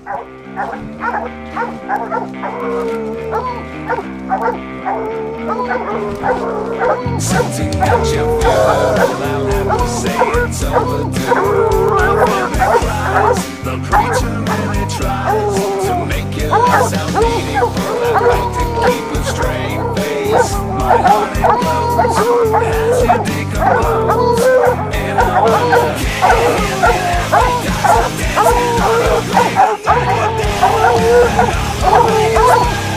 Something that you feel, I'll have to say it's overdue. Feel it cries, the creature really tries to make yourself meaningful. I like to keep a straight face, my heart it as you decompose. And I wanna a devil, Oh, my God.